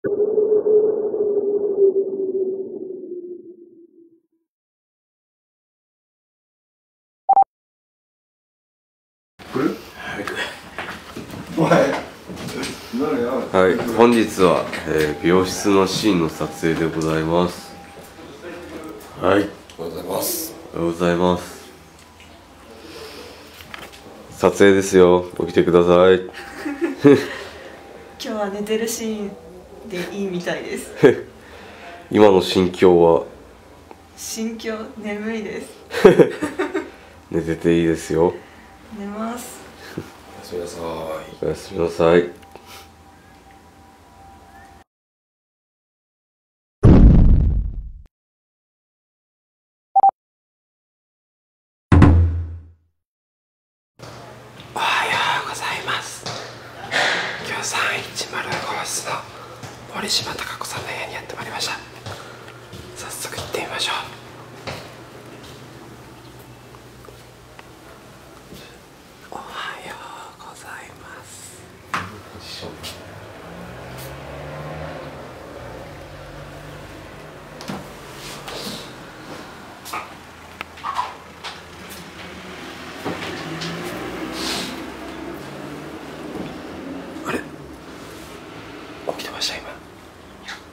はい、本日は、えー美容室のシーンの撮影でございます。はい、おはようございます。おはようございます。撮影ですよ。起きてください。今日は寝てるシーンでいいみたいです 今の心境は？心境眠いです 寝てていいですよ。寝ますおやすみなさい。おやすみなさい。おはようございます今日310号室の森島貴子さんの部屋にやってまいりました。早速行ってみましょうおはようございますあれ起きてました今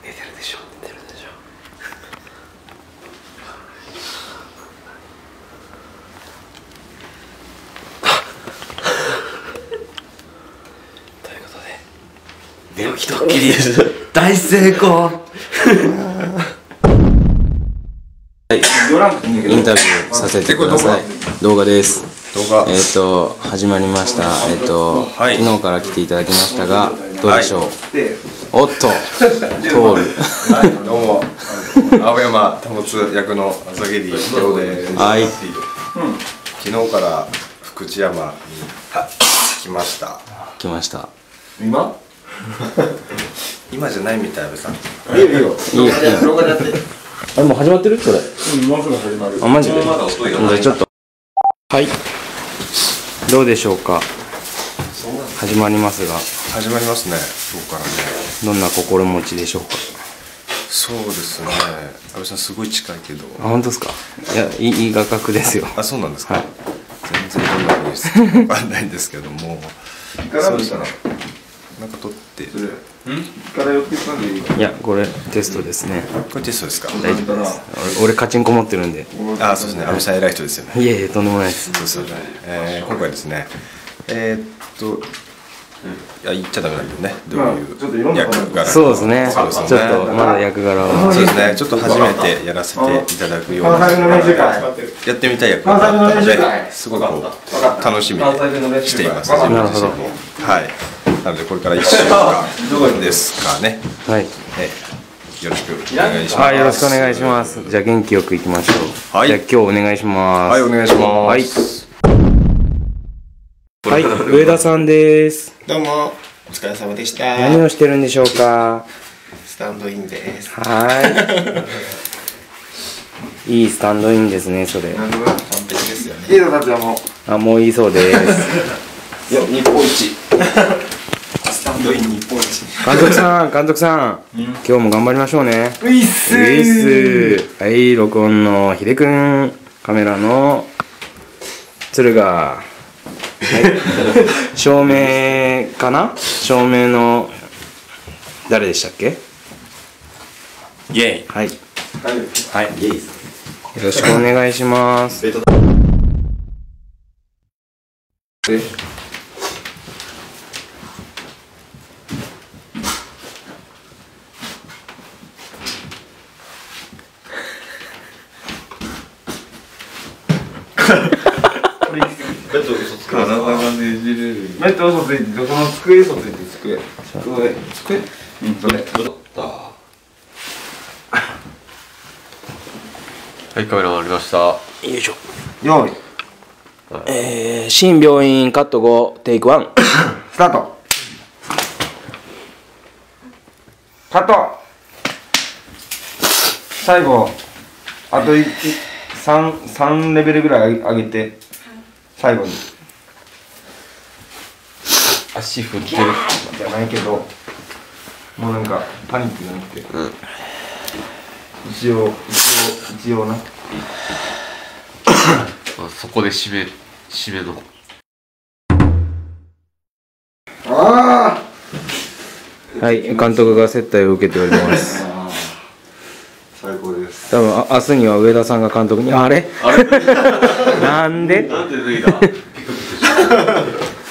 寝てるでしょ寝てるでしょということで寝起きドッキリ大成功。はい。インタビューさせてください。動画です。動画。えっ、と始まりました。えっ、と、はい。昨日から来ていただきましたがどうでしょう、はおっと。通るはい、どうも。青山保役の朝霧亮です。はい。昨日から福知山に来ました。来ました。今？今じゃないみたい、安部さん。いいよいいよあれもう始まってる？それあマジで？じゃあちょっとはいどうでしょうか？始まりますが始まりますね。今日からね。どんな心持ちでしょうか？そうですね。安部さんすごい近いけど。あ本当ですか？いやいいいい画角ですよあ、そうなんですか？はい全然どんなニュースかわかんないんですけども。そうですね。なんか撮って。いやこれテストですねこれテストですか？大丈夫です俺俺カチンコ持ってるんであ、そうですね。安部さん偉い人ですよね。いえいえとんでもないですそうですよね。えー今回ですね。えーっと。いや言っちゃダメだけどね。どういう？役柄。そうですねそうですねちょっとまだ役柄はそうですね。ちょっと初めてやらせていただくような。やってみたい役があったので、すごくこう楽しみにしています。自分自身もはい。なのでこれから一週間ですかね。はいえーよろしくお願いします。はい、よろしくお願いします。じゃあ元気よくいきましょう。はいじゃあ今日お願いします。はい、お願いします。はい。はい、上田さんです。どうも、お疲れ様でした。何をしてるんでしょうか？スタンドインです。はい。いいスタンドインですね、それ。完璧ですよね。いいの達也もあ、もういいそうです。いや、日本一。ドイン日本一。監督さん、監督さん。今日も頑張りましょうね。ういっすウィス。はい、録音のひでくん。カメラの敦賀。はい。照明かな？照明の誰でしたっけ？イェイ。はい。はい。よろしくお願いします。メット嘘ついてどこの机嘘ついて机机机うんそれはい、カメラ回りました。よいしょ。用意えー、新病院カット5テイク1。スタートカット最後あと3三レベルぐらい上げて。最後に。足振ってる。じゃないけど。もうなんかパニックじゃなくて。うん一応一応一応な。あそこで締め締めのあはい監督が接待を受けております。あ最高です。多分あ明日には上田さんが監督にあれ？あれ？なんで？なんで脱いだ？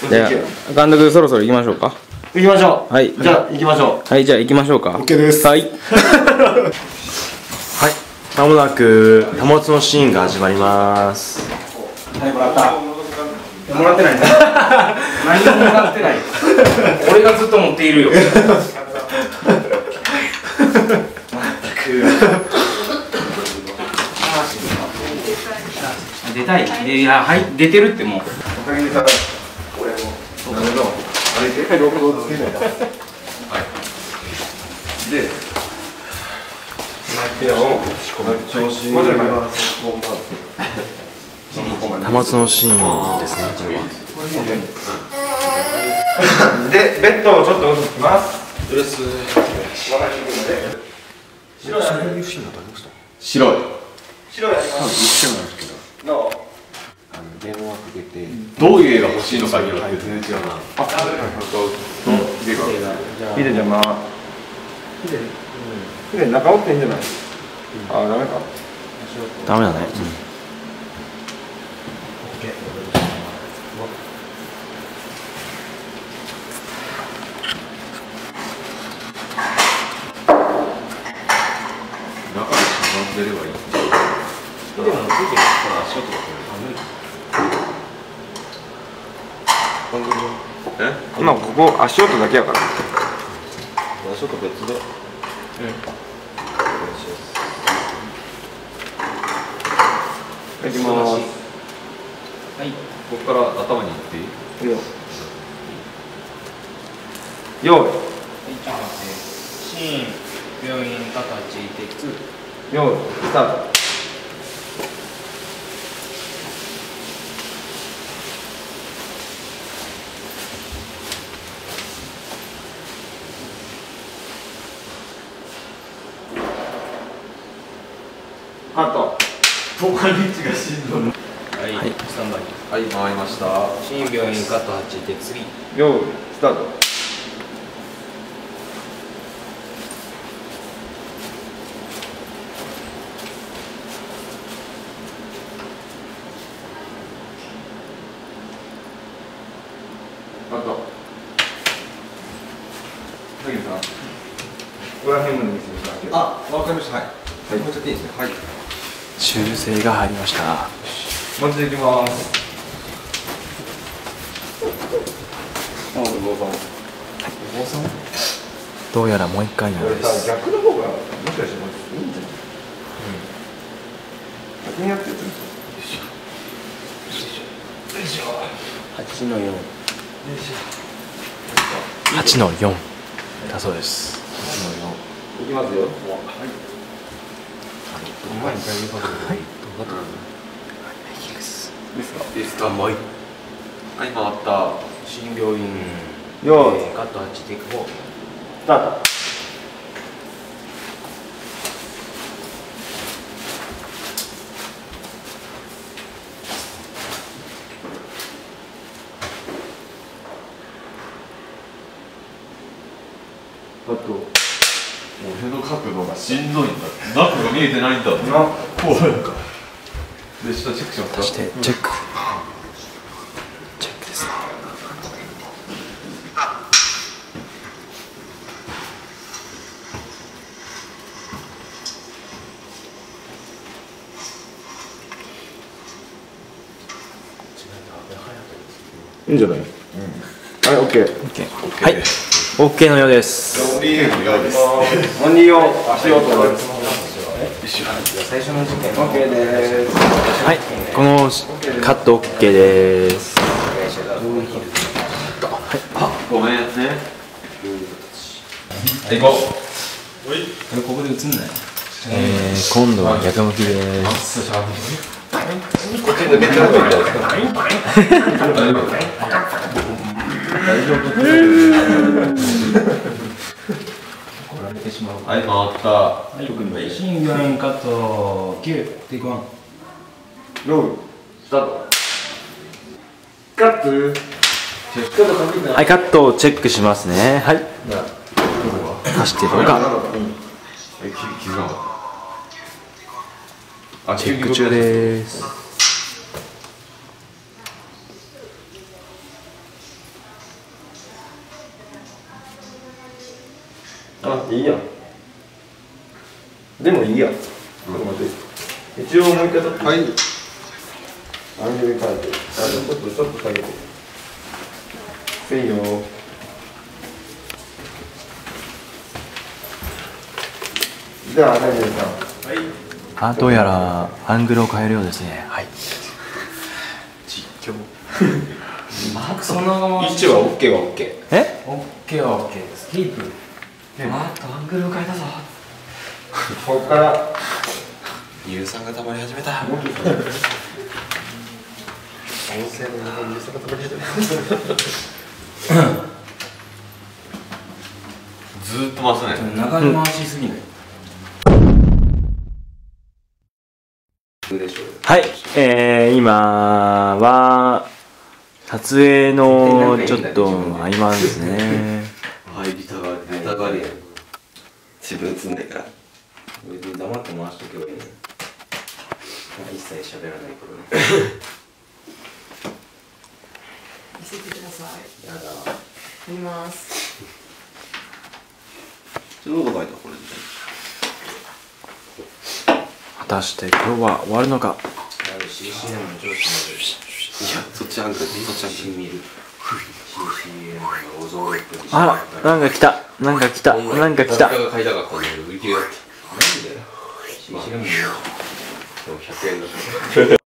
じゃあ監督そろそろ行きましょうか。行きましょう。はい。じゃあ行きましょはいじゃあ行きましょうか。OK です。はい。はい。まもなく貨物のシーンが始まります。うはいもらった。もらってない何ももらってない。俺がずっと持っているよ出たい。でいやはい出てるってもう。おかげでさ俺もなるほどあれでロゴをつけないで調子もうちょい前貨物のシーンです。ねこれはでベッドをちょっと置きます白い。白い。ありますのどうい。う絵が欲しい。のかによって全然違うなヒデじゃまあヒデヒデ中折ってい。い。んじゃない。ああダメかダメだね、中でしゃがんでればいいえ今ここ足音だけやからちょっと別でい？きますはいここから頭にいって。いいいいよよシーン病院形鉄いよいスタート。カット。はい、スタンバイ。はい回りました。シーン病院カット8で次。よいスタートカット杉さんここら辺まで見せていただけるあわかりましたはいはいもうちょっといいですねはい。修正が入りました。いきます。どうやらもう一回のようこれさです。逆の方がもしかしてもいいんじゃない？逆にやってるといい8の4 8の4だそうです。いきますよ。いい。ですかもう一はい。回った新病院よーカット8テイク4スタートカット俺の角度がしんどいんだ中が見えてないんだな。こうで下チェックしますか？そしてチェック。チェック。ですねいいんじゃない？はいオッケー OK はい。OK のようです。オンリーのようです。オンリーを足音が最初の事件オッケーです。はい。このカット OK ですごめんねここで映んない。え、今度は逆向きですられてしまう。はい回った。はい新病院カット9 take one。ロールスタート。カット。はいカットをチェックしますね。はい。走ってか。チェック中ですあいいやでもいいやちょっと待って一応もう一回撮って。はい。アングル変えて。あちょっとちょっと下げて。せいよじゃあ大丈夫さん。あどうやらアングルを変えるようですね。はい。そのまま。一応は OK は OK え？オッケーは OK です。キープあっとアングルを変えたぞ。ここから。乳酸が溜まり始めた。温泉の中に乳酸が溜まり始めた。ずーっと回さない。長い回しすぎない？はい、えー、今は撮影のちょっと合間ですね入りたがり出たがりや自分積んでから。別に黙って回しとけばいい一切喋らないけどね見せてください。やだ。見ます。どう書いたこれ果たして今日は終わるのか？いやそっちあんかそっちあんかあらなんか来たなんか来た。なんか来た。誰かが書いたかこれ売り切れだってまあでも100円だった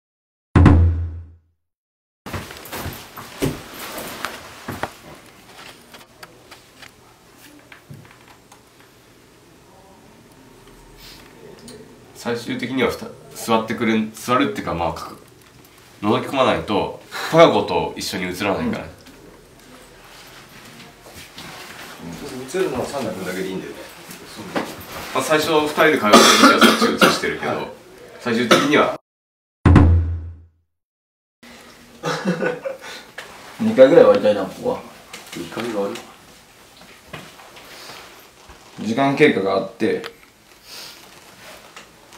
最終的にはふた座ってくれん座るっていうかまあか覗き込まないとパカゴと一緒に映らないから、映るのはサンダ君だけでいいんだよね。まあ、最初2人で会話してる時はそっち映してるけど、最終的には。2回ぐらい終わりたいなここは。2回がある？時間経過があって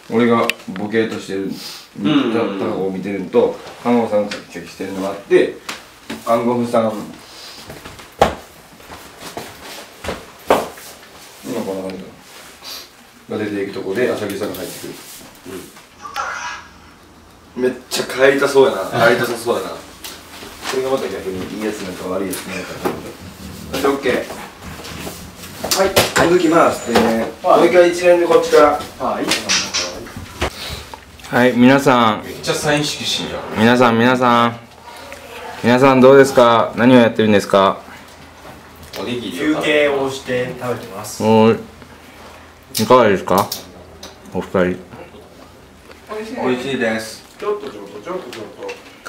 俺がボケーとしてるタカを見てるのと看護婦さんがチェックしてるのがあって看護婦さんこんな感じが出ていくとこで浅木さんが入ってくる、めっちゃ帰りたそうやな。帰りたさそうやな。それがまた逆にいいやつなんか悪いやつなんかオッケーはい、続きます。えー、もう一回一連でこっちから。はい。皆さん。めっちゃサイン色紙やん。皆さん皆さん。皆さんどうですか？何をやってるんですか？おにぎり休憩をして食べてます。おーいいかがですか？お二人。美味しいです。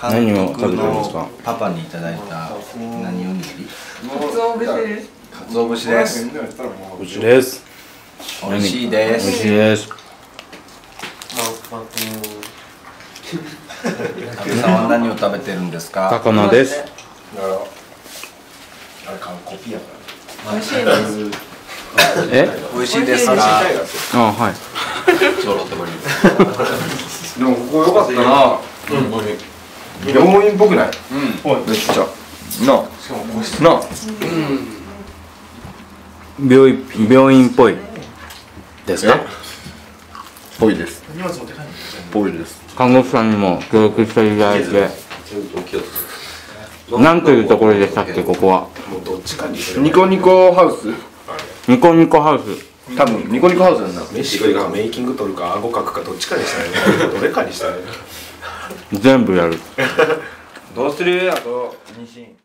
何を食べてるんですかパパにいただいた何おにぎり？鰹節です。かつお節です。うちです。美味しいです。美味しいです。皆さんは何を食べてるんですか？高菜ですあれ完コピーやか美味しいです。え美味しいです。かあはい。でもここ良かったな。病院っぽくない。うん。めっちゃ。なあ。なあ。病院病院っぽい。ですかぽい。です。荷物持って帰るぽい。です。看護師さんにも協力してい。ただい。て全部起きよう何というところでしたっけここは？もうどっちかにするニコニコハウス？ニコニコハウス。多分ニコニコハウスなんだ。飯食うかメイキング撮るか顎かくかどっちかにしたらね。どれかにしたらね。全部やる。どうする？あと二シーン。